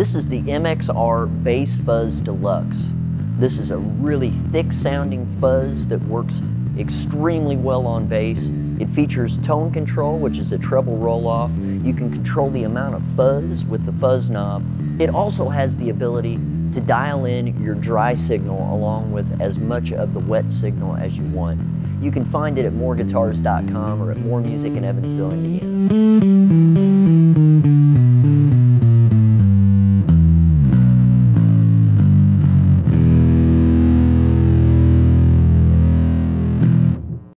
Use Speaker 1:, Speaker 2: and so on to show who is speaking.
Speaker 1: This is the MXR Bass Fuzz Deluxe. This is a really thick sounding fuzz that works extremely well on bass. It features tone control, which is a treble roll off. You can control the amount of fuzz with the fuzz knob. It also has the ability to dial in your dry signal along with as much of the wet signal as you want. You can find it at mooreguitars.com or at Moore Music in Evansville, Indiana.